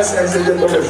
Thomas and Sergio Thomas.